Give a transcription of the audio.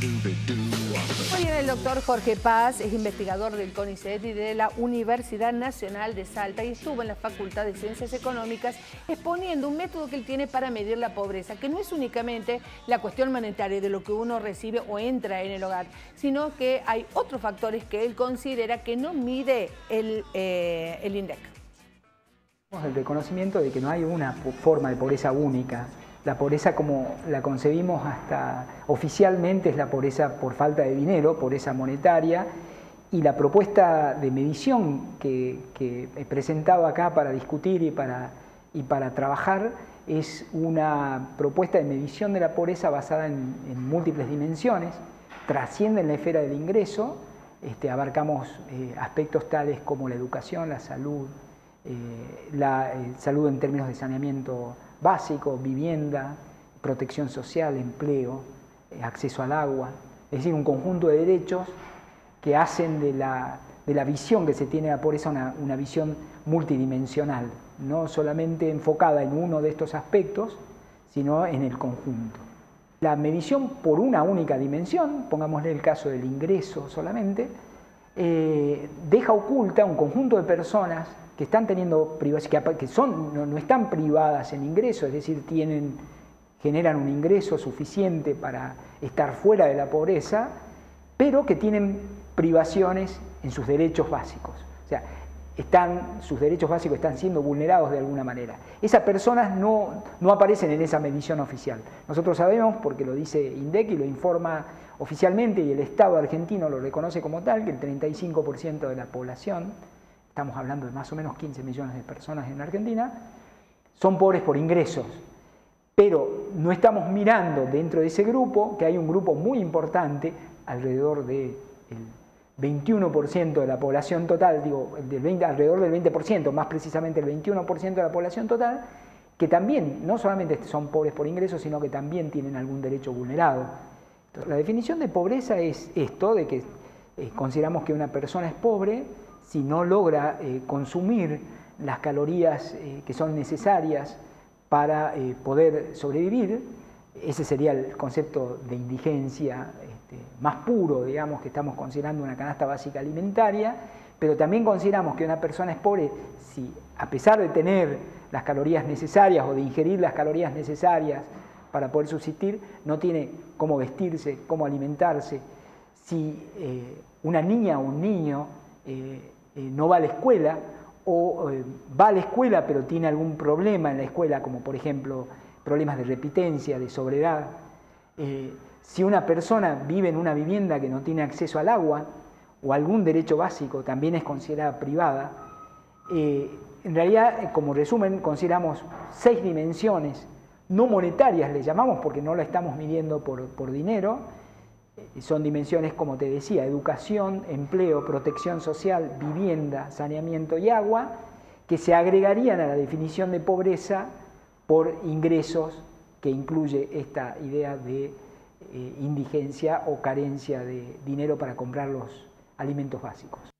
Hoy viene el doctor Jorge Paz, es investigador del CONICET y de la Universidad Nacional de Salta y estuvo en la Facultad de Ciencias Económicas exponiendo un método que él tiene para medir la pobreza, que no es únicamente la cuestión monetaria de lo que uno recibe o entra en el hogar, sino que hay otros factores que él considera que no mide el, eh, el INDEC. El reconocimiento de que no hay una forma de pobreza única, la pobreza como la concebimos hasta oficialmente es la pobreza por falta de dinero, pobreza monetaria, y la propuesta de medición que, he presentado acá para discutir y para, y para trabajar es una propuesta de medición de la pobreza basada en, múltiples dimensiones, trasciende en la esfera del ingreso, este, abarcamos eh, aspectos tales como la educación, la salud, eh, la salud en términos de saneamiento básico, vivienda, protección social, empleo, eh, acceso al agua, es decir, un conjunto de derechos que hacen de la, de la visión que se tiene por eso una, una visión multidimensional, no solamente enfocada en uno de estos aspectos, sino en el conjunto. La medición por una única dimensión, pongámosle el caso del ingreso solamente, eh, deja oculta un conjunto de personas que están teniendo privacidad, que, son, no, están privadas en ingreso, es decir, tienen, generan un ingreso suficiente para estar fuera de la pobreza, pero que tienen privaciones en sus derechos básicos. Están, sus derechos básicos están siendo vulnerados de alguna manera. Esas personas no, no aparecen en esa medición oficial. Nosotros sabemos, porque lo dice INDEC y lo informa oficialmente, y el Estado argentino lo reconoce como tal, que el 35% de la población estamos hablando de más o menos 15 millones de personas en Argentina, son pobres por ingresos. Pero no estamos mirando dentro de ese grupo, que hay un grupo muy importante, alrededor del 21% de la población total, digo, alrededor del 20%, más precisamente el 21% de la población total, que también no solamente son pobres por ingresos, sino que también tienen algún derecho vulnerado. la definición de pobreza es esto, de que eh, consideramos que una persona es pobre si no logra eh, consumir las calorías eh, que son necesarias para poder sobrevivir, ese sería el concepto de indigencia este, más puro, digamos, que estamos considerando una canasta básica alimentaria, pero también consideramos que una persona es pobre si, a pesar de tener las calorías necesarias o de ingerir las calorías necesarias para poder subsistir, no tiene cómo vestirse, cómo alimentarse. Si una niña o un niño eh, no va a la escuela o eh, va a la escuela pero tiene algún problema en la escuela, como por ejemplo problemas de repitencia, de sobriedad. Eh, si una persona vive en una vivienda que no tiene acceso al agua o algún derecho básico, también es considerada privada. en realidad, como resumen, consideramos seis dimensiones no monetarias, le llamamos porque no la estamos midiendo por, por dinero, son dimensiones, como te decía, educación, empleo, protección social, vivienda, saneamiento y agua, que se agregarían a la definición de pobreza por ingresos que incluye esta idea de eh, indigencia o carencia de dinero para comprar los alimentos básicos.